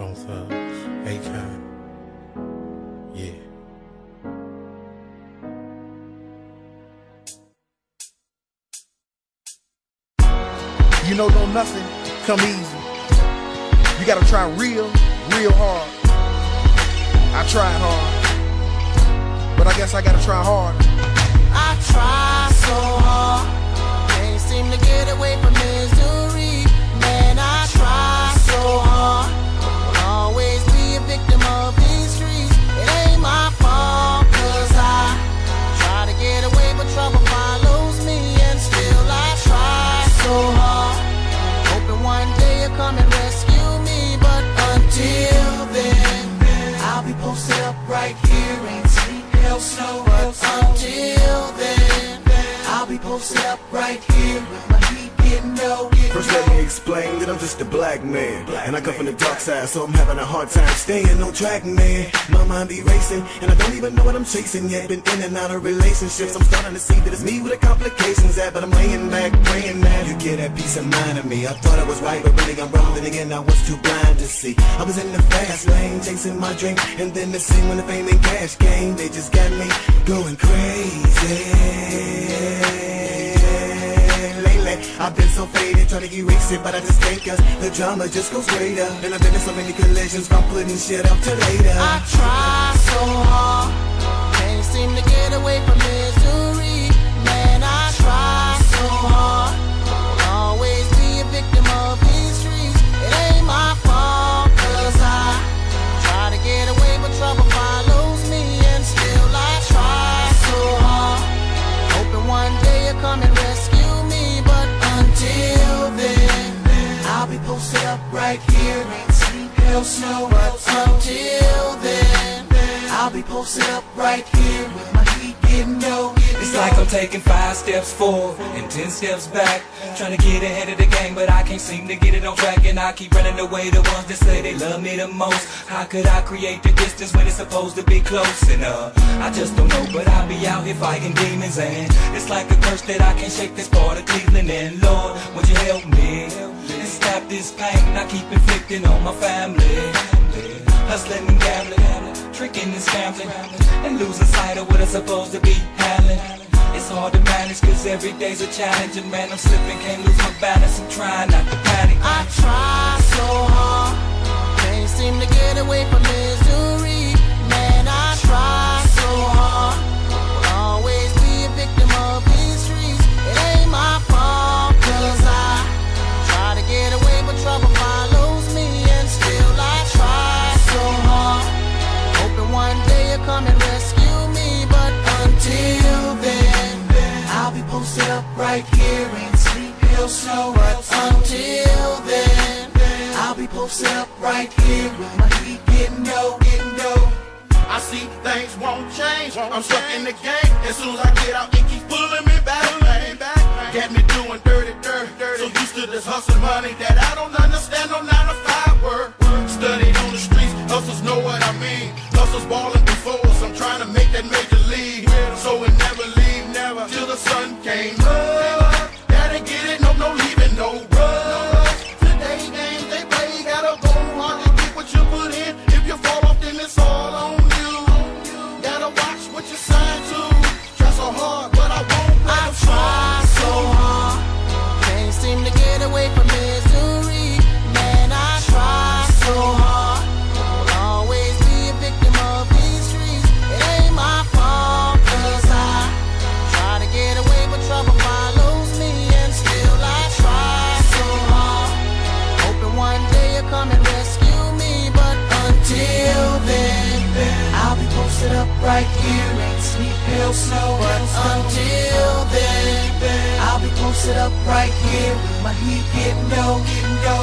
Bone Thug, Akon. Yeah. You know, don't nothing come easy. You gotta try real, real hard. I tried hard, but I guess I gotta try harder. I try so hard, But until then, I'll be posted up right here with my heat getting low. First let me explain that I'm just a black man. And I come from the dark side so I'm having a hard time staying on track man. My mind be racing and I don't even know what I'm chasing yet. Been in and out of relationships. I'm starting to see that it's me with the complications at But I'm laying back praying that you get that peace of mind of me. I thought I was right but really I'm wrong Then again I was too blind to see. I was in the fast lane chasing my dream And then the scene when the fame and cash came They just got me going crazy I've been so faded, trying to erase it But I just can't cause the drama just goes greater. And I've been in so many collisions from putting shit up to later. I try so hard, can't seem to get away from misery. Man, I try so hard, Posted up right here in sleep, hell, snow. But until then, I'll be posted up right here with my heat getting low. Like I'm taking five steps forward and ten steps back. Trying to get ahead of the game, but I can't seem to get it on track. And I keep running away the ones that say they love me the most. How could I create the distance when it's supposed to be close enough? I just don't know, but I'll be out here fighting demons. And it's like a curse that I can't shake this part of Cleveland. And Lord, would you help me? And stop this pain I keep inflicting on my family. Hustling and gambling, tricking and scambling, and losing sight of what I'm supposed to be handling. It's hard to manage cause every day's a challenge And man I'm slipping, can't lose my balance I'm trying not to panic I try so hard, can't seem to get away from misery. Right here in Sleep Hill Snow. But until then, I'll be posted up right here with my heat getting low, getting low. I see things won't change. I'm stuck in the game. As soon as I get out, it keeps pulling me back. Get me doing dirty, dirty, dirty. So used to this hustle money that I don't understand. No nine to five work. Right here in Sleep Hill Snow. But until then, I'll be posted up right here with my heat getting low, getting low.